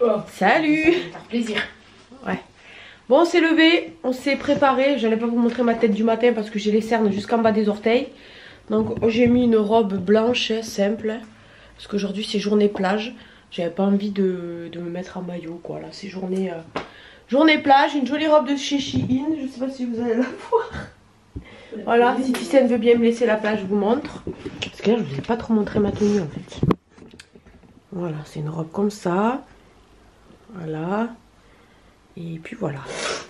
Oh, Salut faire plaisir. Ouais. Bon, on s'est levé, on s'est préparé. J'allais pas vous montrer ma tête du matin parce que j'ai les cernes jusqu'en bas des orteils. Donc j'ai mis une robe blanche, simple. Parce qu'aujourd'hui c'est journée plage. J'avais pas envie de, de me mettre en maillot, quoi. Là, c'est journée, euh, journée plage. Une jolie robe de chez Shein. Je sais pas si vous allez la voir. Voilà, si Ticène veut bien me laisser la place, je vous montre. Parce que là, je vous ai pas trop montré ma tenue en fait. Voilà, c'est une robe comme ça. Voilà. Et puis voilà,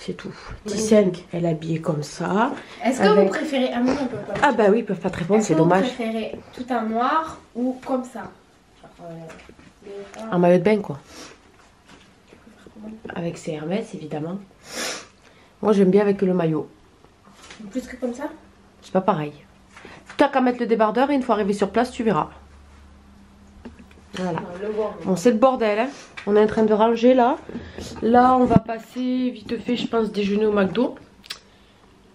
c'est tout. Ticène, elle est habillée comme ça. Est-ce que Avec- vous préférez. Ah, moi, on peut pas. Ah bah oui, ils peuvent pas te répondre, Est-ce c'est que vous dommage. préférez tout en noir ou comme ça Genre, euh, Un maillot de bain quoi. Avec ses Hermès évidemment. Moi j'aime bien avec le maillot. Plus que comme ça C'est pas pareil. T'as qu'à mettre le débardeur et une fois arrivé sur place, tu verras. Voilà. Voir. Bon, c'est le bordel. hein. On est en train de ranger là. Là, on va passer vite fait, je pense, déjeuner au McDo.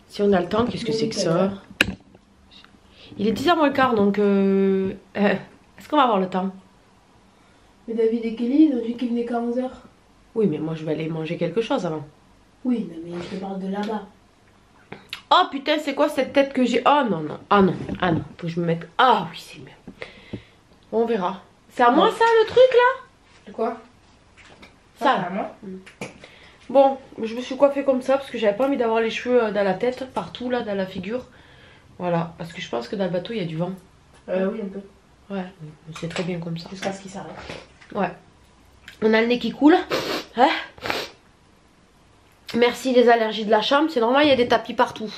Si on a le temps, qu'est-ce que c'est que ça? Il est 10h moins le quart, donc... euh, euh, Est-ce qu'on va avoir le temps? Mais David et Kelly, ils ont dit qu'ils venaient qu'à 11h. Oui, mais moi, je vais aller manger quelque chose avant. Oui, mais je te parle de là-bas. Oh putain, c'est quoi cette tête que j'ai? Oh non, non, ah non, ah non, faut que je me mette... Ah oui, c'est mieux. On verra. C'est à moi ça le truc là De quoi? Ça à moi Bon, je me suis coiffée comme ça parce que j'avais pas envie d'avoir les cheveux euh, dans la tête, partout là, dans la figure. Voilà, parce que je pense que dans le bateau il y a du vent. Euh, oui, un peu. Ouais, c'est très bien comme ça. Jusqu'à ce qu'il s'arrête. Ouais. On a le nez qui coule. Hein Merci les allergies de la chambre. C'est normal, il y a des tapis partout.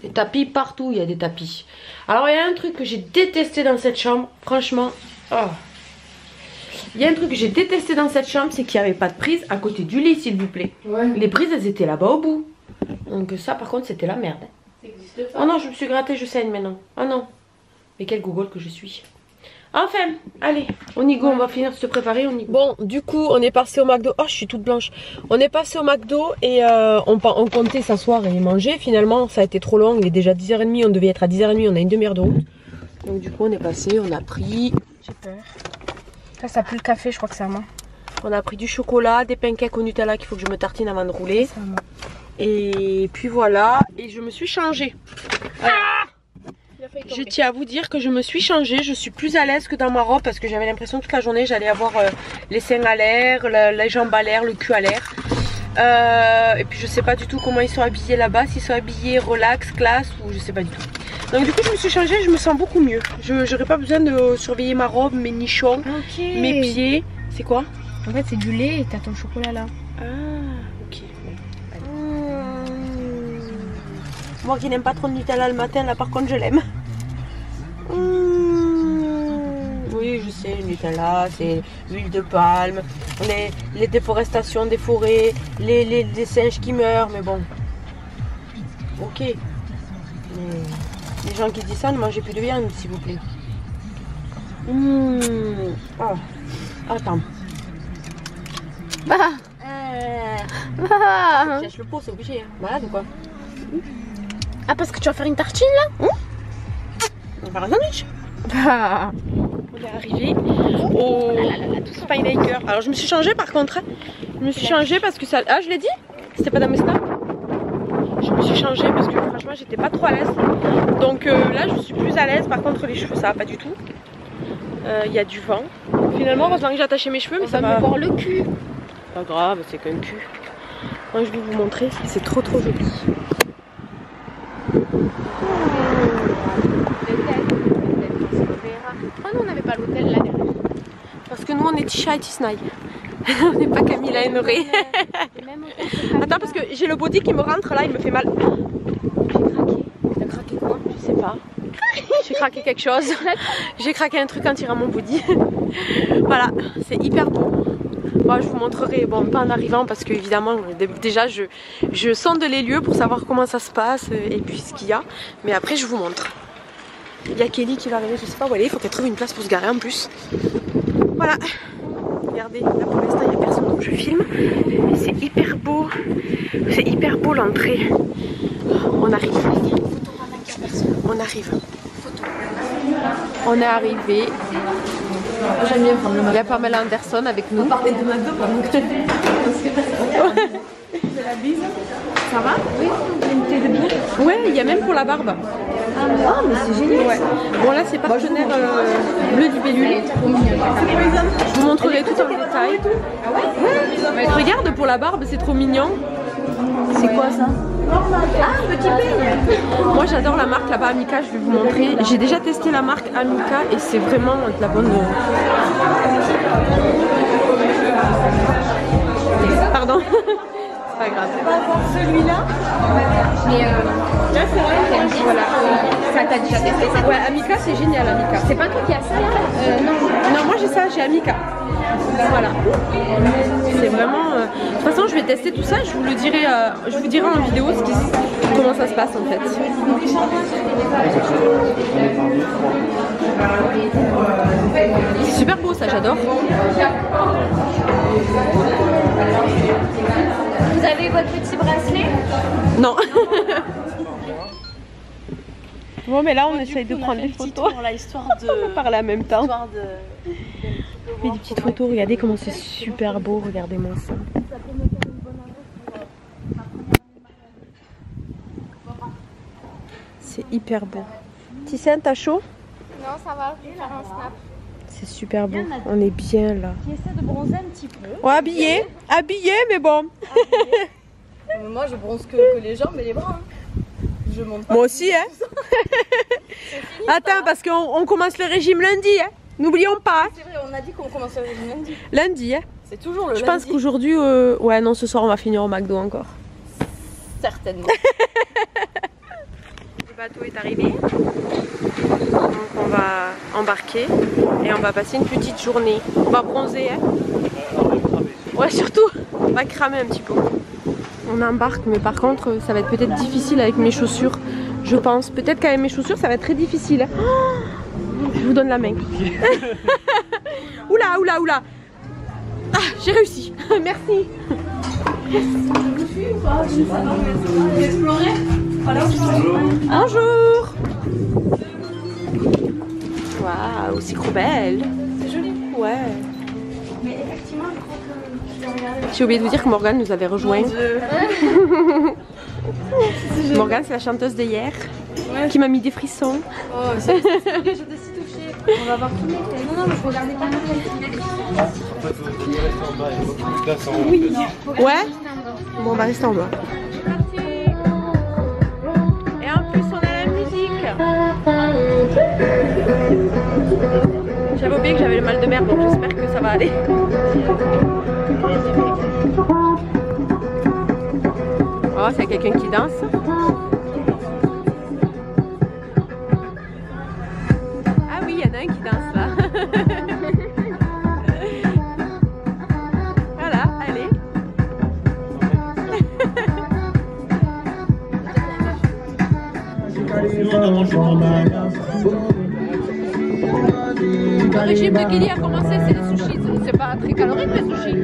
Des tapis partout, il y a des tapis. Alors, il y a un truc que j'ai détesté dans cette chambre. Franchement. oh. Il y a un truc que j'ai détesté dans cette chambre, c'est qu'il n'y avait pas de prise à côté du lit, s'il vous plaît. Ouais. Les prises, elles étaient là-bas au bout. Donc ça, par contre, c'était la merde. Ça existe pas. Oh non, je me suis grattée, je saigne maintenant. Oh non. Mais quel Google que je suis. Enfin, allez, on y go, on va finir de se préparer, on y go. Bon, du coup, on est passé au McDo. Oh, je suis toute blanche. On est passé au McDo et euh, on, on comptait s'asseoir et manger. Finalement, ça a été trop long. Il est déjà 10h30, on devait être à 10h30, on a une demi-heure de route. Donc du coup, on est passé, on a pris, J'ai peur. Ça, ça pue le café, je crois que c'est à moi. on a pris du chocolat, des pancakes au Nutella qu'il faut que je me tartine avant de rouler. Et puis voilà, et je me suis changée. Il a failli Je tiens à vous dire que je me suis changée, je suis plus à l'aise que dans ma robe parce que j'avais l'impression toute la journée j'allais avoir euh, les seins à l'air, la- les jambes à l'air, le cul à l'air. Euh, et puis je sais pas du tout comment ils sont habillés là-bas, s'ils sont habillés relax, classe ou je sais pas du tout. Donc du coup je me suis changée, je me sens beaucoup mieux. Je j'aurais pas besoin de surveiller ma robe, mes nichons, Ok. mes pieds. C'est quoi? En fait, c'est du lait et t'as ton chocolat là. Ah ok. Moi qui n'aime pas trop de Nutella le matin, là par contre je l'aime. Mmh. Oui, je sais, Nutella, c'est l'huile de palme, les, les déforestations des forêts, les, les, les singes qui meurent, mais bon. Ok. Mais les gens qui disent ça, ne mangez plus de viande, s'il vous plaît. Mmh. Oh. Attends. Bah Ah, Lâche le pot, c'est obligé. Hein. Malade ou quoi Ah, parce que tu vas faire une tartine là On va faire un sandwich. Bah On est arrivé au Spinaker. Alors je me suis changée par contre. hein. Je me suis changée parce que ça. Ah, je l'ai dit C'était pas dans mes snaps Je me suis changée parce que franchement j'étais pas trop à l'aise. Donc euh, là je suis plus à l'aise. Par contre les cheveux ça va pas du tout. Euh, Il y a du vent. Finalement heureusement que j'ai attaché mes cheveux mais On ça va me voir le cul. Pas grave, c'est qu'un cul. Moi je vais vous montrer. C'est trop trop joli. Oh non, on n'avait pas l'hôtel là derrière. Parce que nous on est Tisha et Tisnaï. on n'est pas Camilla et Noré. Attends parce que j'ai le body qui me rentre là, il me fait mal. J'ai craqué. T'as craqué quoi Je sais J'ai craqué quelque chose. J'ai craqué un truc en tirant mon body. voilà, c'est hyper beau. Bon, je vous montrerai, bon, pas en arrivant parce que évidemment, dé- déjà, je, je sonde les lieux pour savoir comment ça se passe euh, et puis ce qu'il y a. Mais après, je vous montre. Il y a Kelly qui va arriver, je sais pas où elle est, il faut qu'elle trouve une place pour se garer en plus. Voilà. Regardez, là pour l'instant, il n'y a personne donc je filme. C'est hyper beau. C'est hyper beau l'entrée. On arrive. On arrive. On est arrivé. J'aime bien prendre le Il y a Pamela Anderson avec nous. Parler de McDo pendant que la bise. Ça va? Oui. Ouais, il y a même pour la barbe. Ah, mais c'est génial. Ouais. Bon là c'est partenaire euh, bleu libellule. Je vous montrerai tout en détail. Regarde pour la barbe, c'est trop mignon. C'est quoi ça? Ah, petit peigne Moi j'adore la marque là-bas Amica, je vais vous montrer. J'ai déjà testé la marque Amica et c'est vraiment de la bonne. Pardon. c'est pas grave. Celui-là Mais euh, là, c'est vrai que voilà. Ça t'a déjà testé ça Ouais, Amica c'est génial Amica. C'est pas toi qui as ça là? Euh, Non. Non, moi j'ai ça, j'ai Amica. Voilà. C'est vraiment. euh, De toute façon, je vais tester tout ça. Je vous le dirai, euh, je vous dirai en vidéo ce qui, comment ça se passe en fait. C'est super beau, ça, j'adore. Vous avez votre petit bracelet? Non. bon, mais là, on essaye de prendre des photos. pour la histoire de. On va parler en même temps. histoire de. On fait des petites photos. Regardez comment c'est super beau. Regardez-moi ça. C'est hyper beau. Titiane, t'as chaud? Non, ça va, je vais faire un snap. C'est super beau. On est bien là. Qui essaie de bronzer un petit peu. Ouais, habillé. Habillé, mais bon. Moi, je bronze que, que les jambes et les bras. hein. Je monte pas. Moi aussi, hein. Attends, parce qu'on on commence le régime lundi, hein. N'oublions pas. hein. C'est vrai, on a dit qu'on commençait le régime lundi. Lundi, hein. C'est toujours le Je lundi. pense qu'aujourd'hui, euh, ouais, non, ce soir, on va finir au McDo encore. Certainement. Le bateau est arrivé. Donc on va embarquer et on va passer une petite journée. On va bronzer, hein Ouais, surtout, on va cramer un petit peu. On embarque, mais par contre, ça va être peut-être difficile avec mes chaussures. Je pense. Peut-être qu'avec mes chaussures, ça va être très difficile. Oh Je vous donne la main. oula, oula, oula. Ah, j'ai réussi. Merci. Bonjour Waouh, c'est trop belle C'est joli. Ouais Mais effectivement, je crois que. J'ai oublié de vous dire que Morgane nous avait rejoint. Morgane, c'est la chanteuse d'hier qui m'a mis des frissons. Oh, c'est je si touchée. On va voir qui est. Non, non, mais je regardais pas Oui. Ouais Bon, on va rester en bas. Et en plus, on a la musique. J'avais oublié que j'avais le mal de mer, donc j'espère que ça va aller. C'est quelqu'un qui danse. Ah oui, il y en a un qui danse là. voilà, allez. Le régime de Kelly a commencé, c'est les sushis. C'est pas très calorique les sushis.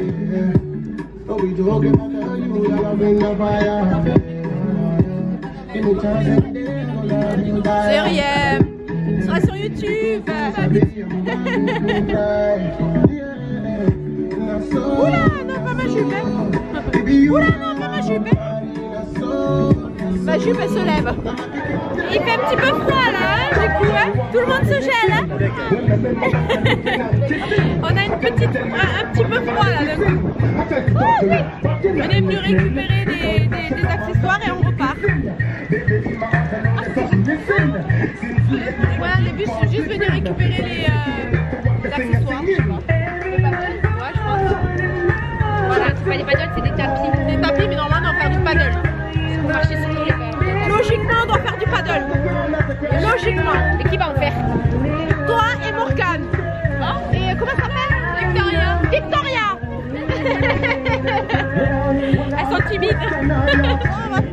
Rien. Ce sera sur YouTube. Oula, non, pas ma jupe. hein. Oula, non, pas ma jupe. Ma jupe, elle se lève. Il fait un petit peu froid là, hein, du coup, hein. tout le monde se gèle. hein. On a une petite, un, petit peu froid là d'un. Oh on est venu récupérer des, accessoires et on repart. Voilà, le bus, faut juste venir récupérer les, euh, les accessoires. Ouais, je pense. Voilà, c'est pas des paddles, c'est des tapis. Des tapis, mais normalement, on doit faire du paddle. Logiquement, on doit faire du paddle. Logiquement. Et qui va en faire? Toi et Morgane. Hein et comment ça s'appelle? Victoria. Victoria Elles sont timides. on, va,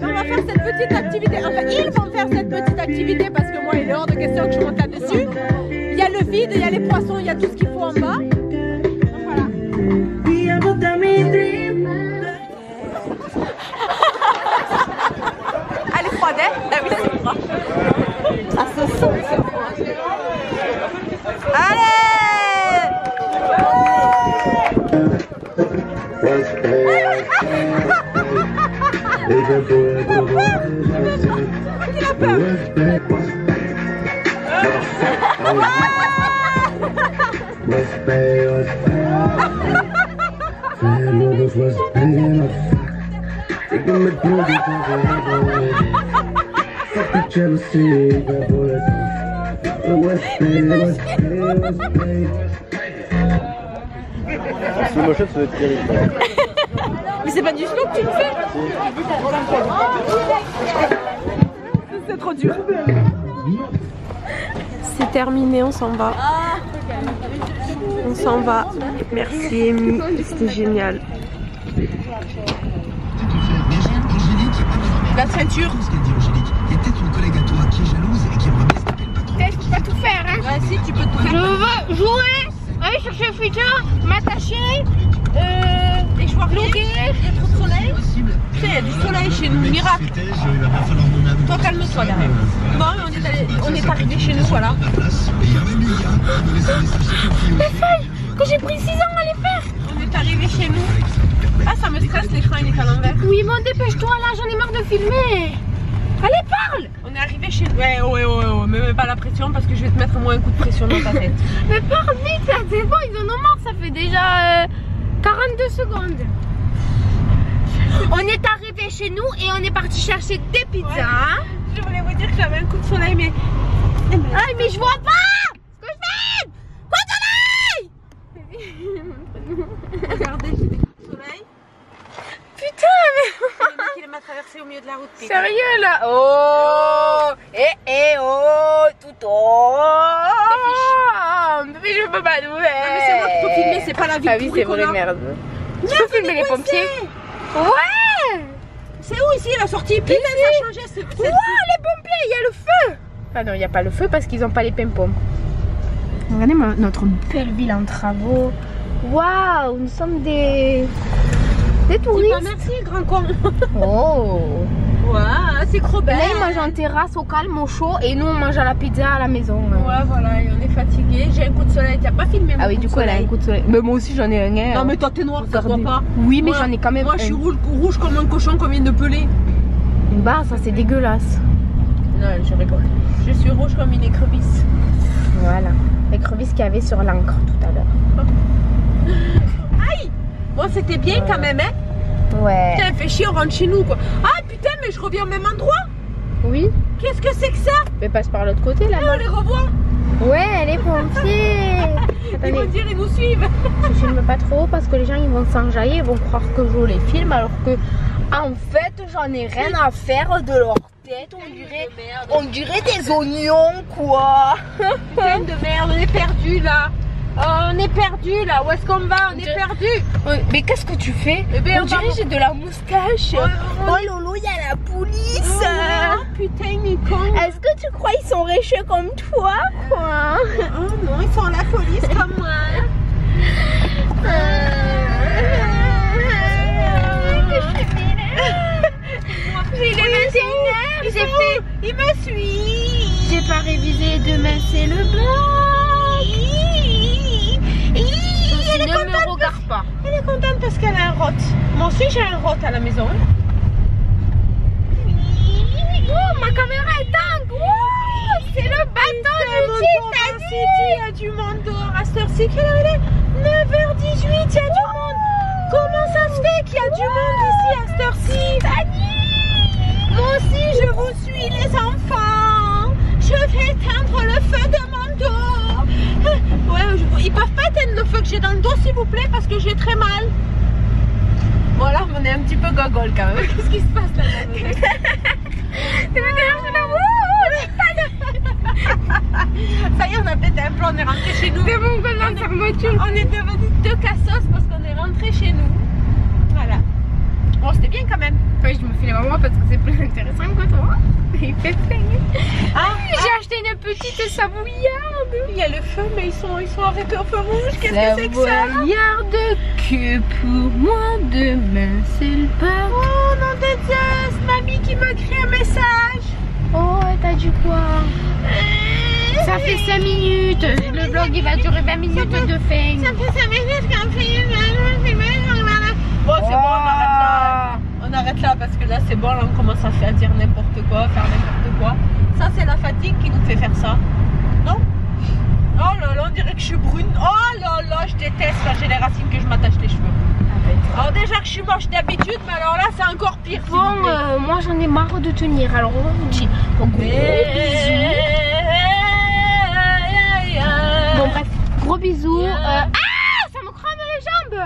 on va faire cette petite activité. Enfin, ils vont faire cette petite activité parce que moi, il est hors de question que je monte là-dessus. Il y a le vide, il y a les poissons, il y a tout ce qu'il faut en bas. ifade edebilirim. Asılsın. Ale! Slow motion, ça doit être terrible. Mais c'est pas du slow que tu le fais C'est trop dur. C'est terminé, on s'en va. On s'en va. Merci Amy, c'était génial. La ceinture. ce qu'a dit Angélique. Il y a peut-être une collègue à toi qui est jalouse et qui aimerait bien se taper le patron. Je peux pas tout faire, hein. Ouais, si, tu peux tout Je faire. veux jouer, le futur, m'attacher, euh, Et je vois bloquer. Il y a du soleil chez nous, miracle. Toi, calme-toi derrière. Bon, on est, on est arrivé chez nous, voilà. la place. Et il y a même Lilia qui nous laisse un message sur le fil. Que j'ai pris 6 ans à les faire. On est arrivé chez nous. Ah, ça me stresse, l'écran il est à l'envers. Oui, bon, dépêche-toi là, j'en ai marre de filmer. Allez, parle. On est arrivé chez nous. Ouais, ouais, ouais, ouais, me mets pas la pression parce que je vais te mettre moi un coup de pression dans ta tête. Mais parle vite, c'est bon, ils en ont marre, ça fait déjà euh, 42 secondes. On est arrivé chez nous et on est parti chercher des pizzas. Ouais. hein. je voulais vous dire que j'avais un coup de soleil, mais. Ah, mais je vois pas ce que je fais Quoi soleil Regardez, j'ai des coups de soleil. Putain, mais Le mec, il m'a traversé au milieu de la route. Sérieux là? Oh Eh, eh, oh Tout oh Mais je peux pas nous mais c'est moi qui peux filmer, c'est pas la vie. Ah oui, c'est vrai, merde. Tu peux filmer les pompiers? Ouais C'est où ici la sortie? Putain, ça a changé. c'est- c'est- Waouh, les pompiers, il y a le feu Ah non, il n'y a pas le feu parce qu'ils n'ont pas les pom Regardez notre belle ville en travaux. Waouh, nous sommes des... Des Dis pas merci, grand con. Oh c'est trop belle. Là, ils mangent en terrasse au calme, au chaud, et nous, on mange à la pizza à la maison. Ouais, voilà, et on est fatigué. J'ai un coup de soleil. T'as pas filmé mon Ah oui, du de coup, elle a un coup de soleil. Mais moi aussi, j'en ai un. hein. Non, mais toi, t'es noir, ça se voit pas. Oui, mais j'en ai quand même Moi, je suis rouge, rouge comme un cochon, comme une pelée. Bah, ça, c'est dégueulasse. Non, je rigole. Je suis rouge comme une écrevisse. Voilà. L'écrevisse qu'il y avait sur l'encre tout à l'heure. Bon, c'était bien quand même, hein. Ouais. Putain, fait chier, on rentre chez nous, quoi. Ah, putain, mais je reviens au même endroit. Oui, Qu'est-ce que c'est que ça? Mais passe par l'autre côté, là. Ah, On les revoit. Ouais, les pompiers Ils vont dire, ils nous suivent. je filme pas trop parce que les gens ils vont s'enjailler, ils vont croire que je les filme alors que en fait j'en ai rien à faire de leur tête, on dirait, on dirait des oignons quoi Putain de merde, on est perdu là. Oh, on est perdu là. Où est-ce qu'on va? On est perdu. Mais qu'est-ce que tu fais? Eh ben, On on dirait j'ai de la moustache Ouais, Oh Lolo, il y a la police Oh, putain, con. Est-ce que tu crois ils sont riches comme toi quoi? Oh non, ils sont la police comme moi. J'ai les 21h, j'ai fait. Il me suit. J'ai pas révisé, demain c'est le bac. Elle est ne contente. me regarde pas. Elle est contente parce qu'elle a un rot. Moi aussi j'ai un rot à la maison. Oh, ma caméra est dingue. Oh, c'est le bateau du Titanic. Il y a du monde dehors à cette heure-ci. Quelle heure il est? 9h18, il y a du monde. Comment ça se fait qu'il y a du monde ici à cette heure-ci? Moi aussi je vous suis les enfants. Je vais éteindre le feu de mon dos. Ils peuvent pas éteindre le feu que j'ai dans le dos s'il vous plaît parce que j'ai très mal. Voilà, on est un petit peu gogol quand même. Qu'est-ce qui se passe là Ça y est, on a pété un plan, on est rentré chez nous. C'est bon, voilà, fermeture. On est devenus deux cassos parce qu'on est rentré chez nous. Voilà. Bon, c'était bien quand même. Ouais, je me fais les mamans parce que c'est plus intéressant que toi. Il fait frais. Ah, J'ai acheté une petite savouillarde. il y a le feu, mais ils sont, ils sont arrêtés au feu rouge. Qu'est-ce que c'est que ça Savouillarde que pour moi demain c'est le bac. Oh non de Zeus, mamie qui me crie un message. Oh, t'as dit quoi Ça fait 5 minutes. Le vlog il va durer 20 minutes de fin. Ça fait 5 minutes qu'on filme. Bon, c'est bon, on arrête là. On arrête là parce que là, c'est bon, là, on commence à faire dire n'importe quoi, faire n'importe quoi. Ça, c'est la fatigue qui nous fait faire ça. Non Oh là là, on dirait que je suis brune. Oh là là, je déteste la génération que je m'attache les cheveux. Alors déjà que je suis moche d'habitude, mais alors là c'est encore pire. Bon, euh, moi j'en ai marre de tenir, alors on vous dit bon, gros bisous. Bon bref, gros bisous. Euh, ah, ça me crame les jambes.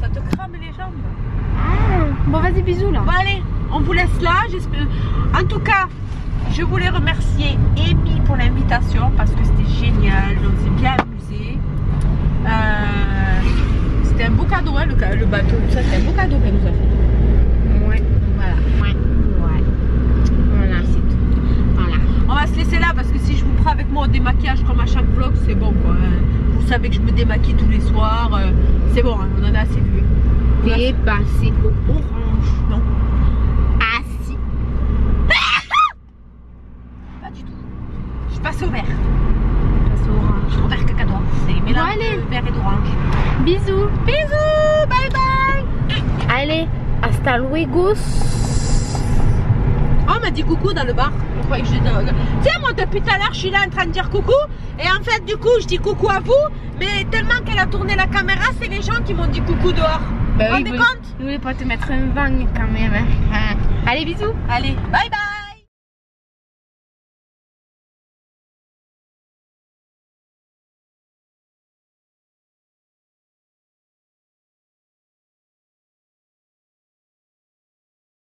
Ça te crame les jambes. Bon vas-y bisous là. Bon allez, on vous laisse là. En tout cas, je voulais remercier Amy pour l'invitation parce que c'était génial. On s'est bien amusé. c'était un beau cadeau, hein, le, le bateau. Ça, c'est un beau cadeau qu'elle nous a fait. Ouais, Voilà. ouais, ouais. Voilà, c'est tout. Voilà. On va se laisser là parce que si je vous prends avec moi au démaquillage comme à chaque vlog, c'est bon quoi. hein. Vous savez que je me démaquille tous les soirs. euh, c'est bon, hein, on en a assez vu. T'es passé au orange. Non, Ah si. pas du tout. Je passe au vert. Passe au orange. Au vert cacadois. C'est mélange allez. de vert et d'orange. Bisous. Bisous, bye bye. Allez, hasta luego. Oh, on m'a dit coucou dans le bar. Je je Tiens, moi depuis tout à l'heure, je suis là en train de dire coucou. Et en fait, du coup, je dis coucou à vous. Mais tellement qu'elle a tourné la caméra, c'est les gens qui m'ont dit coucou dehors. Bah oui, vous- compte pas te mettre un bang quand même. hein. Allez, bisous. Allez, bye bye.